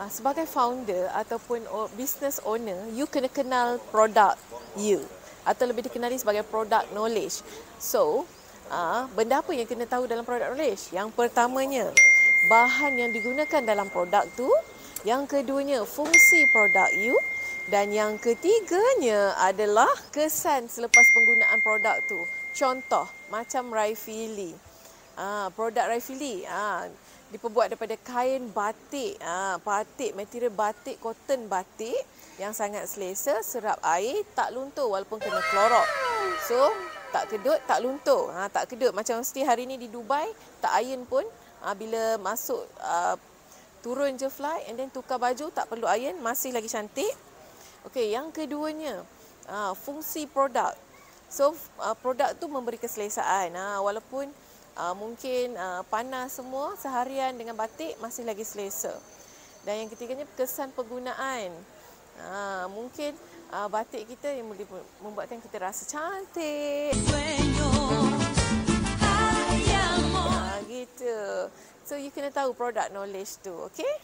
uh, sebagai founder ataupun business owner, you kena kenal produk you atau lebih dikenali sebagai product knowledge. So, uh, benda apa yang kena tahu dalam product knowledge? Yang pertamanya, bahan yang digunakan dalam produk tu. Yang keduanya, fungsi produk you. Dan yang ketiganya adalah kesan selepas penggunaan produk tu. Contoh, macam Raifili. Ah, produk Raifili. Ah, diperbuat daripada kain batik. Ah, batik, material batik, cotton batik yang sangat selesa, serap air, tak luntur walaupun kena klorok. So, tak kedut, tak luntur. Ha, tak kedut. Macam mesti hari ni di Dubai, tak iron pun. Ha, bila masuk, uh, turun je fly and then tukar baju, tak perlu iron, masih lagi cantik. Okey, yang keduanya, uh, fungsi produk. So, uh, produk tu memberi keselesaan. Uh, walaupun uh, mungkin uh, panas semua seharian dengan batik masih lagi selesa. Dan yang ketiganya kesan penggunaan. Uh, mungkin uh, batik kita yang boleh membuatkan kita rasa cantik. Uh, gitu. So you kena tahu produk knowledge tu, okay?